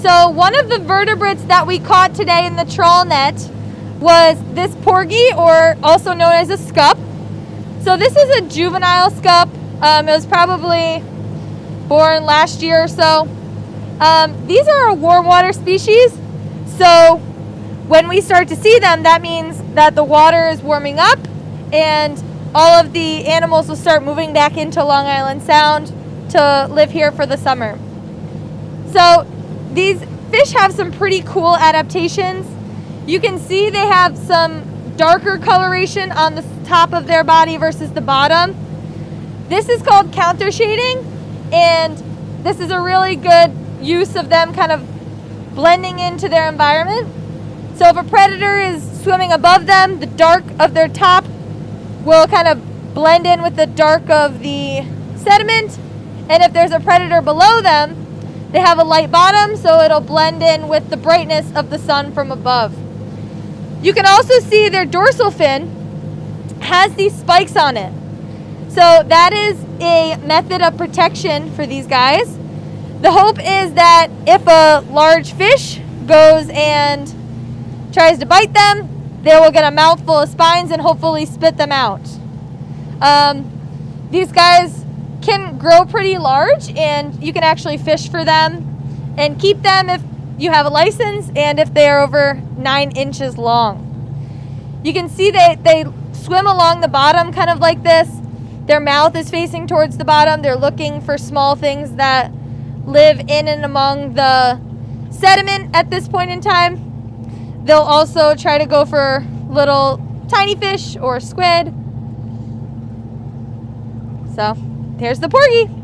So one of the vertebrates that we caught today in the trawl net was this porgy, or also known as a scup. So this is a juvenile scup. Um, it was probably born last year or so. Um, these are a warm water species, so when we start to see them, that means that the water is warming up and all of the animals will start moving back into Long Island Sound to live here for the summer. So these fish have some pretty cool adaptations. You can see they have some darker coloration on the top of their body versus the bottom. This is called counter shading and this is a really good use of them kind of blending into their environment. So if a predator is swimming above them, the dark of their top will kind of blend in with the dark of the sediment. And if there's a predator below them, they have a light bottom, so it'll blend in with the brightness of the sun from above. You can also see their dorsal fin has these spikes on it. So that is a method of protection for these guys. The hope is that if a large fish goes and tries to bite them, they will get a mouthful of spines and hopefully spit them out. Um, these guys can grow pretty large and you can actually fish for them and keep them if you have a license and if they are over nine inches long. You can see that they swim along the bottom kind of like this. Their mouth is facing towards the bottom. They're looking for small things that live in and among the sediment at this point in time. They'll also try to go for little tiny fish or squid. So here's the porgy.